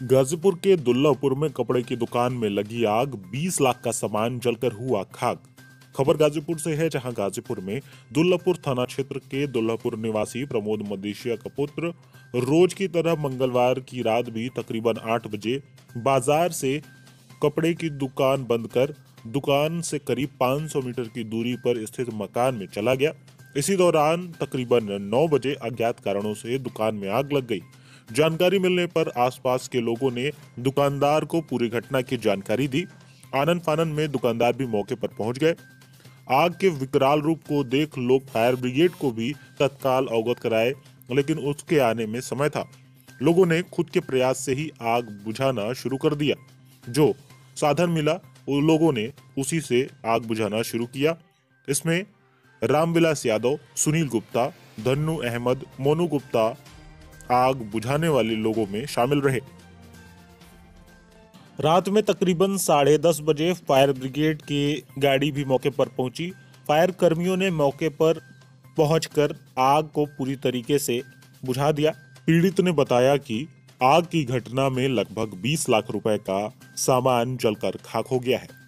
गाजीपुर के दुल्लापुर में कपड़े की दुकान में लगी आग 20 लाख का सामान जलकर हुआ खाक। खबर गाजीपुर से है, जहाँ गाजीपुर में दुल्लापुर थाना क्षेत्र के दुल्लापुर निवासी प्रमोद मदेशिया का पुत्र रोज की तरह मंगलवार की रात भी तकरीबन 8 बजे बाज़ार से कपड़े की दुकान बंद कर दुकान से करीब 500 मीटर की दूरी पर स्थित मकान में चला गया। इसी दौरान तकरीबन 9 बजे अज्ञात कारणों से दुकान में आग लग गई। जानकारी मिलने पर आसपास के लोगों ने दुकानदार को पूरी घटना की जानकारी दी। आनंद फानन में दुकानदार भी मौके पर पहुँच गए। आग के विकराल रूप को देख लोग फायर ब्रिगेड को भी तत्काल अवगत कराए, लेकिन उसके आने में समय था। लोगों ने खुद के प्रयास से ही आग बुझाना शुरू कर दिया। जो साधन मिला उन लोगों ने उसी से आग बुझाना शुरू किया। इसमें रामविलास यादव, सुनील गुप्ता, धन्नू अहमद, मोनू गुप्ता आग बुझाने वाले लोगों में शामिल रहे। रात में तकरीबन साढ़े दस बजे फायर ब्रिगेड की गाड़ी भी मौके पर पहुँची। फायर कर्मियों ने मौके पर पहुंचकर आग को पूरी तरीके से बुझा दिया। पीड़ित ने बताया कि आग की घटना में लगभग 20 लाख रुपए का सामान जलकर खाक हो गया है।